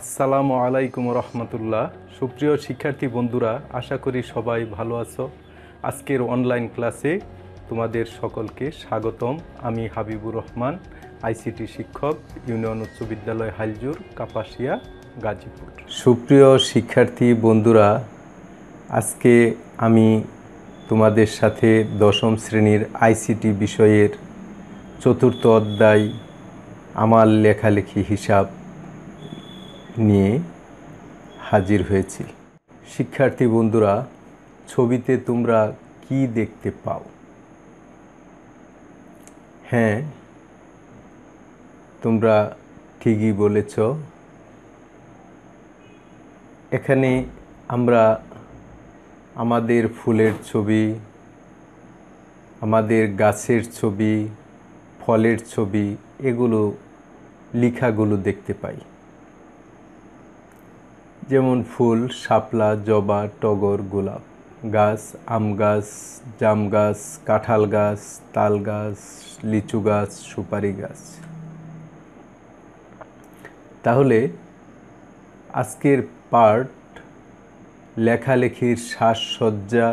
আসসালামু আলাইকুম রহমতুল্লাহ। সুপ্রিয় শিক্ষার্থী বন্ধুরা, আশা করি সবাই ভালো আছো। আজকের অনলাইন ক্লাসে তোমাদের সকলকে স্বাগতম। আমি হাবিবুর রহমান আইসিটি শিক্ষক ইউনিয়ন উচ্চ বিদ্যালয় হাইলজুর কাপাসিয়া, গাজীপুর। সুপ্রিয় শিক্ষার্থী বন্ধুরা, আজকে আমি তোমাদের সাথে দশম শ্রেণির আইসিটি বিষয়ের চতুর্থ অধ্যায়, আমার লেখালেখি হিসাব নিয়ে হাজির হয়েছি। শিক্ষার্থী বন্ধুরা, ছবিতে তোমরা কি দেখতে পাও? হ্যাঁ তোমরা ঠিকই বলেছ। এখানে আমরা আমাদের ফুলের ছবি, আমাদের গাছের ছবি, ফলের ছবি, এগুলো, লেখাগুলো দেখতে পাই। যেমন ফুল, শাপলা, জবা, টগর, গোলাপ। গাছ, আম গাছ, জাম গাছ, কাঁঠাল গাছ, তাল গাছ, লিচু গাছ, সুপারি গাছ। তাহলে আজকের পার্ট লেখালেখির সাজসজ্জা,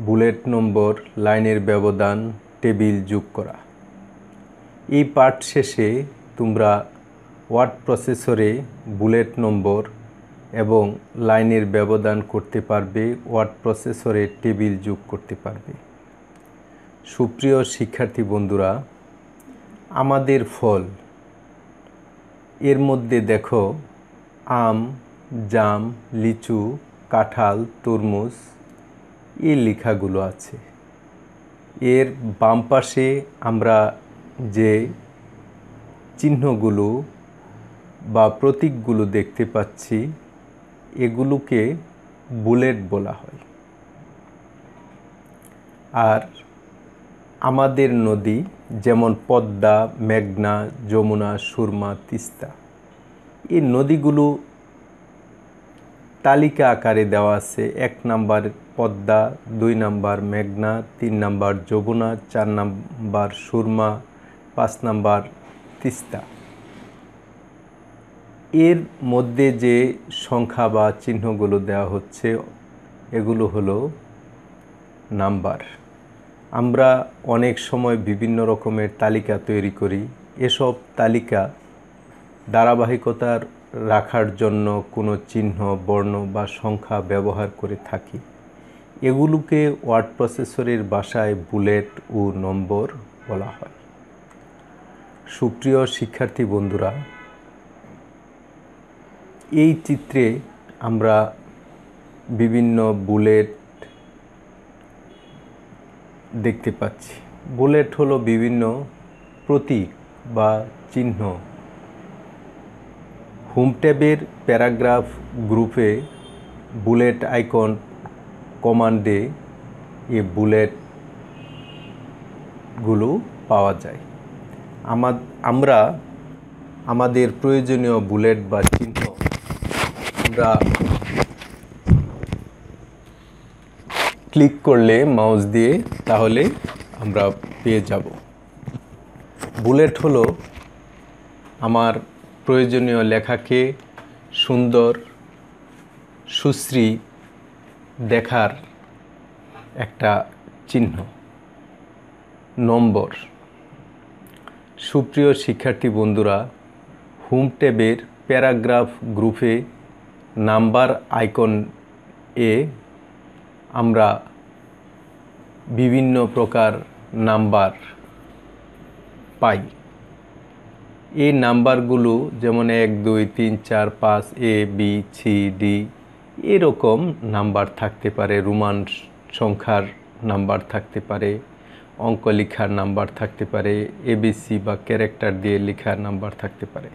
বুলেট নম্বর, লাইনের ব্যবধান, টেবিল যোগ করা। এই পার্ট শেষে তোমরা ওয়ার্ড প্রসেসরে বুলেট নম্বর এবং লাইনের ব্যবধান করতে পারবে, ওয়ার্ড প্রসেসরে টেবিল যোগ করতে পারবে। সুপ্রিয় শিক্ষার্থী বন্ধুরা, আমাদের ফল। এর মধ্যে দেখো, আম, জাম, লিচু, কাঁঠাল, তরমুজ, এই লেখাগুলো আছে। এর বাম পাশে আমরা যে চিহ্নগুলো বা প্রতীকগুলো দেখতে পাচ্ছি, এগুলোকে বুলেট বলা হয়। আর আমাদের নদী যেমন পদ্মা, মেঘনা, যমুনা, সুরমা, তিস্তা, এই নদীগুলো তালিকা আকারে দেওয়া আছে। এক নাম্বার পদ্মা, দুই নাম্বার মেঘনা, তিন নাম্বার যমুনা, চার নাম্বার সুরমা, পাঁচ নাম্বার তিস্তা। এর মধ্যে যে সংখ্যা বা চিহ্নগুলো দেওয়া হচ্ছে, এগুলো হলো নাম্বার। আমরা অনেক সময় বিভিন্ন রকমের তালিকা তৈরি করি। এসব তালিকা ধারাবাহিকতার রাখার জন্য কোনো চিহ্ন, বর্ণ বা সংখ্যা ব্যবহার করে থাকি। এগুলোকে ওয়ার্ড প্রসেসরের বাসায় বুলেট ও নম্বর বলা হয়। সুপ্রিয় শিক্ষার্থী বন্ধুরা এই চিত্রে আমরা বিভিন্ন বুলেট দেখতে পাচ্ছি। বুলেট হলো বিভিন্ন প্রতীক বা চিহ্ন। হোম ট্যাবের প্যারাগ্রাফ গ্রুপে বুলেট আইকন কমান্ডে এ বুলেটগুলো পাওয়া যায়। আমরা আমাদের প্রয়োজনীয় বুলেট বা চিহ্ন আমরা ক্লিক করলে মাউস দিয়ে তাহলে আমরা পেয়ে যাব। বুলেট হলো আমার প্রয়োজনীয় লেখাকে সুন্দর, সুশ্রী দেখার একটা চিহ্ন। নম্বর। সুপ্রিয় শিক্ষার্থী বন্ধুরা, হোম ট্যাবের প্যারাগ্রাফ গ্রুপে নাম্বার আইকন এ আমরা বিভিন্ন প্রকার নাম্বার পাই। এই নাম্বারগুলো যেমন এক, দুই, তিন, চার, পাঁচ, এ, বি, সি, ডি এরকম নাম্বার থাকতে পারে। রোমান সংখ্যার নাম্বার থাকতে পারে, অঙ্ক লেখার নাম্বার থাকতে পারে এবিসি বা ক্যারেক্টার দিয়ে লেখার নাম্বার থাকতে পারে।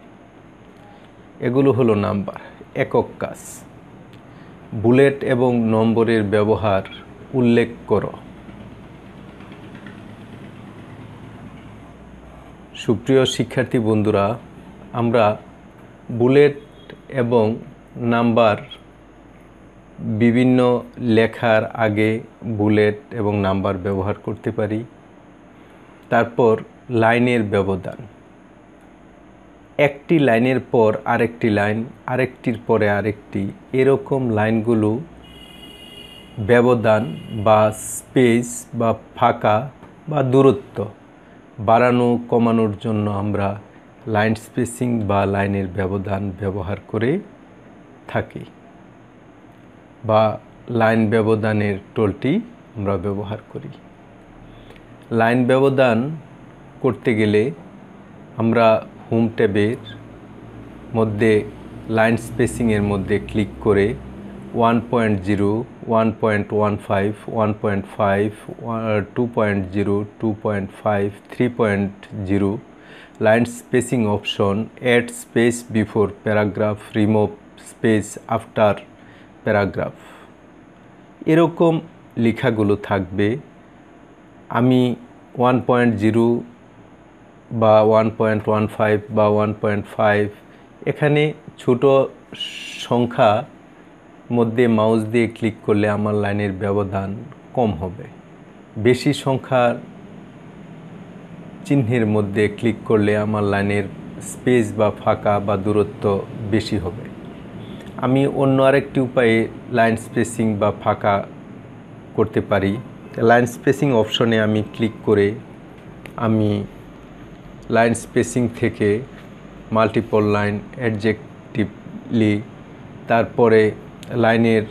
এগুলো হলো নাম্বার। একক কাজ। বুলেট এবং নম্বরের ব্যবহার উল্লেখ করো। সুপ্রিয় শিক্ষার্থী বন্ধুরা, আমরা বুলেট এবং নাম্বার বিভিন্ন লেখার আগে বুলেট এবং নাম্বার ব্যবহার করতে পারি। তারপর লাইনের ব্যবধান। একটি লাইনের পর আরেকটি লাইন, আরেকটির পরে আরেকটি, এরকম লাইনগুলো ব্যবধান বা স্পেস বা ফাঁকা বা দূরত্ব বাড়ানো কমানোর জন্য আমরা লাইন স্পেসিং বা লাইনের ব্যবধান ব্যবহার করে থাকি বা লাইন ব্যবধানের টোলটি আমরা ব্যবহার করি। লাইন ব্যবধান করতে গেলে আমরা হোম ট্যাবের মধ্যে লাইন স্পেসিংয়ের মধ্যে ক্লিক করে one point zero, one point one five, one point five two point zero, two point five, three point zero line spacing option, add space before paragraph, remove space after paragraph. এরকম লেখাগুলো থাকবে। আমি one point zero বা one point one five বা one point five এখানে ছোটো সংখ্যা মধ্যে মাউস দিয়ে ক্লিক করলে আমার লাইনের ব্যবধান কম হবে। বেশি সংখ্যার চিহ্নের মধ্যে ক্লিক করলে আমার লাইনের স্পেস বা ফাঁকা বা দূরত্ব বেশি হবে। আমি অন্য আরেকটি উপায়ে লাইন স্পেসিং বা ফাঁকা করতে পারি। লাইন স্পেসিং অপশনে আমি ক্লিক করে আমি লাইন স্পেসিং থেকে মাল্টিপল লাইন অ্যাডজেক্টিভলি তারপরে লাইনের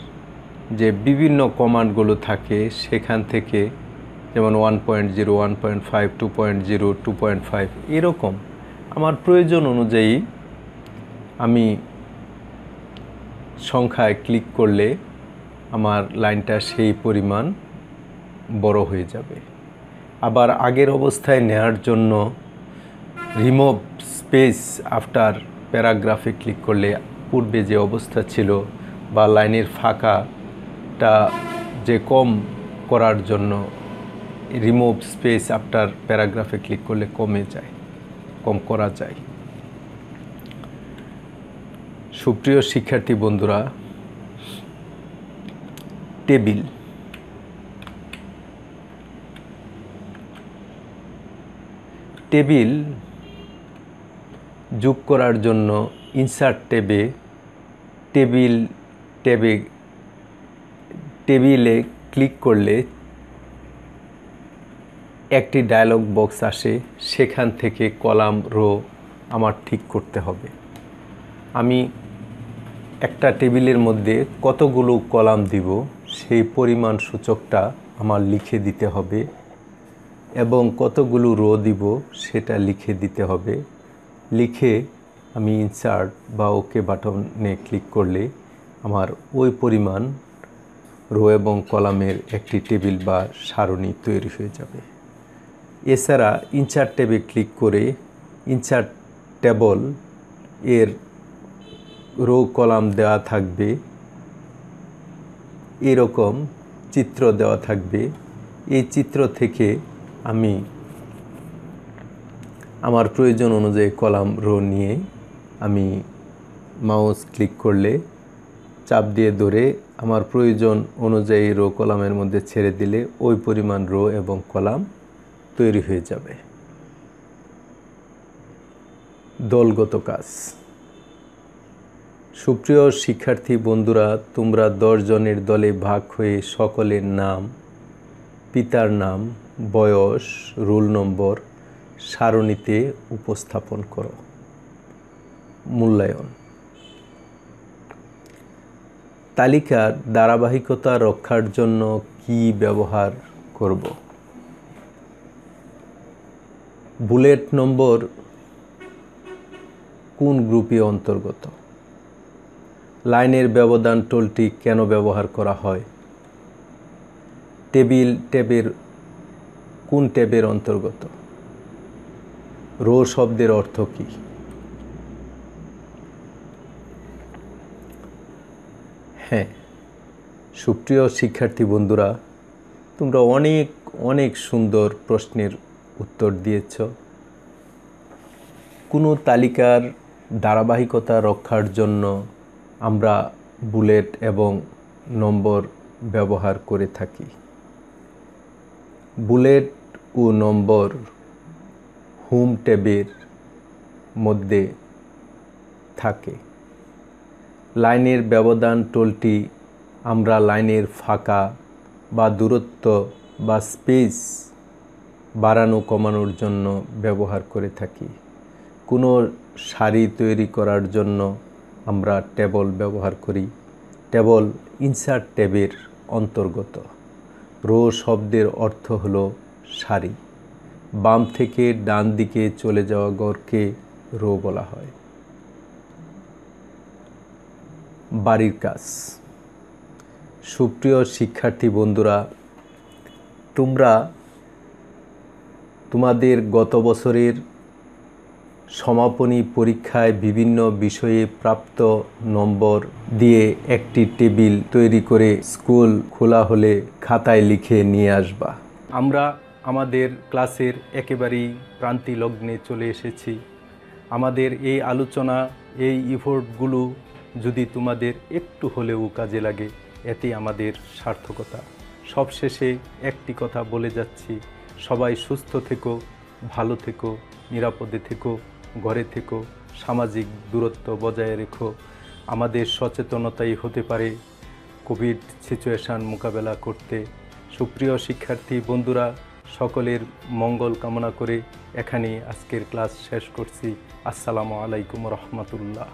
যে বিভিন্ন কমান্ডগুলো থাকে, সেখান থেকে যেমন one point zero one point five two point zero two point five এরকম। আমার প্রয়োজন অনুযায়ী আমি সংখ্যায় ক্লিক করলে আমার লাইনটা সেই পরিমাণ বড় হয়ে যাবে। আবার আগের অবস্থায় নেওয়ার জন্য রিমুভ স্পেস আফটার প্যারাগ্রাফে ক্লিক করলে পূর্বে যে অবস্থা ছিল বা লাইনের ফাঁকাটা যে কম করার জন্য রিমুভ স্পেস আফটার প্যারাগ্রাফে ক্লিক করলে কমে যায়, কম করা যায়। সুপ্রিয় শিক্ষার্থী বন্ধুরা, টেবিল। টেবিল যোগ করার জন্য ইনসার্ট ট্যাবে টেবিল ট্যাবে টেবিলে ক্লিক করলে একটি ডায়লগ বক্স আসে। সেখান থেকে কলাম রো আমার ঠিক করতে হবে। আমি একটা টেবিলের মধ্যে কতগুলো কলাম দিব, সেই পরিমাণ সূচকটা আমার লিখে দিতে হবে এবং কতগুলো রো দিব, সেটা লিখে দিতে হবে। লিখে আমি ইনসার্ট বা ওকে বাটনে ক্লিক করলে আমার ওই পরিমাণ রো এবং কলামের একটি টেবিল বা সারণী তৈরি হয়ে যাবে। এছাড়া ইনচার্ট ট্যাবে ক্লিক করে ইনচার্ট টেবল এর রো কলাম দেওয়া থাকবে, এরকম চিত্র দেওয়া থাকবে। এই চিত্র থেকে আমি আমার প্রয়োজন অনুযায়ী কলাম রো নিয়ে আমি মাউস ক্লিক করলে চাপ দিয়ে ধরে আমার প্রয়োজন অনুযায়ী রো কলামের মধ্যে ছেড়ে দিলে ওই পরিমাণ রো এবং কলাম তৈরি হয়ে যাবে। দলগত কাজ। সুপ্রিয় শিক্ষার্থী বন্ধুরা, তোমরা দশজনের দলে ভাগ হয়ে সকলের নাম, পিতার নাম, বয়স, রোল নম্বর সারণীতে উপস্থাপন করো। মূল্যায়ন। তালিকার ধারাবাহিকতা রক্ষার জন্য কি ব্যবহার করব? বুলেট নম্বর কোন গ্রুপে অন্তর্গত? লাইনের ব্যবধান টোলটি কেন ব্যবহার করা হয়? টেবিল ট্যাবের কোন ট্যাবের অন্তর্গত? রো শব্দের অর্থ কী? হ্যাঁ সুপ্রিয় শিক্ষার্থী বন্ধুরা, তোমরা অনেক অনেক সুন্দর প্রশ্নের উত্তর দিয়েছ। কোনো তালিকার ধারাবাহিকতা রক্ষার জন্য আমরা বুলেট এবং নম্বর ব্যবহার করে থাকি। বুলেট ও নম্বর হোম ট্যাবের মধ্যে থাকে। লাইনের ব্যবধান টোলটি আমরা লাইনের ফাঁকা বা দূরত্ব বা স্পেস বাড়ানো কমানোর জন্য ব্যবহার করে থাকি। কোনো শাড়ি তৈরি করার জন্য আমরা টেবল ব্যবহার করি। টেবল ইনসার্ট ট্যাবের অন্তর্গত। রো শব্দের অর্থ হলো শাড়ি বাম থেকে ডান দিকে চলে যাওয়া গড়কে রো বলা হয়। বাড়ির কাজ। সুপ্রিয় শিক্ষার্থী বন্ধুরা, তোমরা তোমাদের গত বছরের সমাপনী পরীক্ষায় বিভিন্ন বিষয়ে প্রাপ্ত নম্বর দিয়ে একটি টেবিল তৈরি করে স্কুল খোলা হলে খাতায় লিখে নিয়ে আসবা। আমরা আমাদের ক্লাসের একেবারেই প্রান্তি লগ্নে চলে এসেছি। আমাদের এই আলোচনা, এই ইফোর্টগুলো যদি তোমাদের একটু হলেও কাজে লাগে, এতে আমাদের সার্থকতা। সবশেষে একটি কথা বলে যাচ্ছি, সবাই সুস্থ থেকো, ভালো থেকো, নিরাপদে থেকো, ঘরে থেকো, সামাজিক দূরত্ব বজায় রেখো। আমাদের সচেতনতাই হতে পারে কোভিড সিচুয়েশান মোকাবেলা করতে। সুপ্রিয় শিক্ষার্থী, বন্ধুরা সকলের মঙ্গল কামনা করে এখানে আজকের ক্লাস শেষ করছি। আসসালামু আলাইকুম রহমতুল্লাহ।